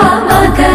Amaka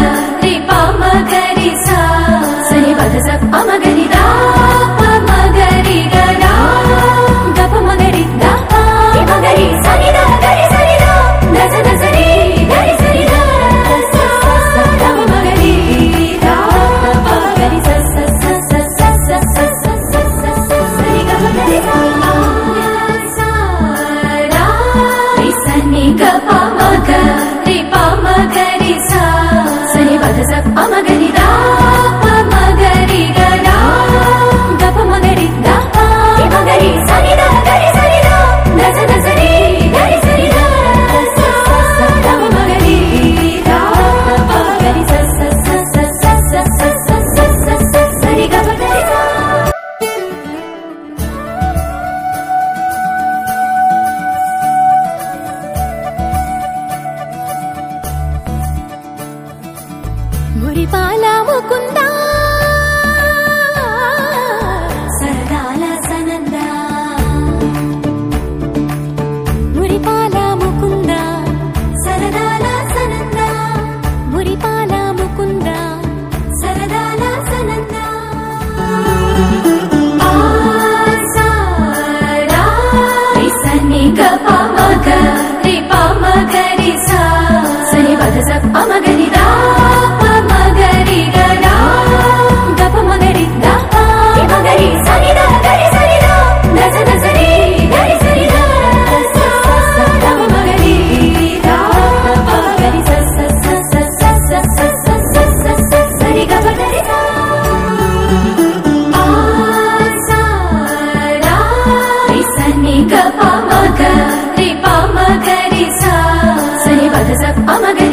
I'ma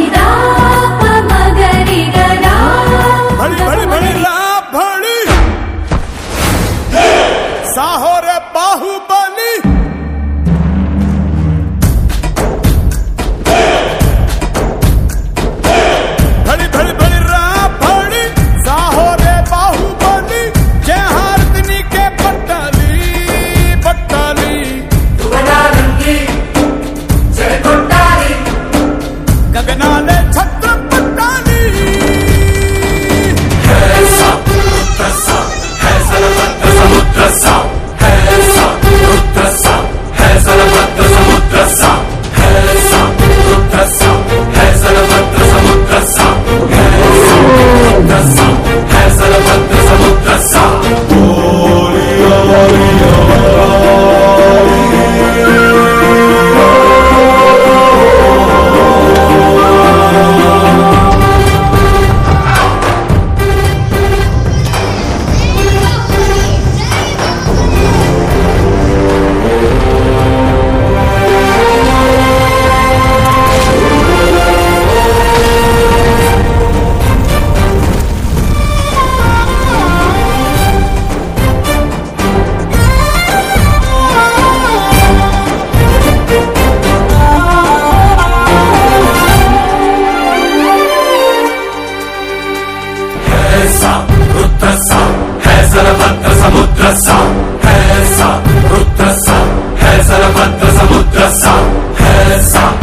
Let's सरभद्र समुद्र सा है सा रुद्र सा है सरभद्र समुद्र सा है सा।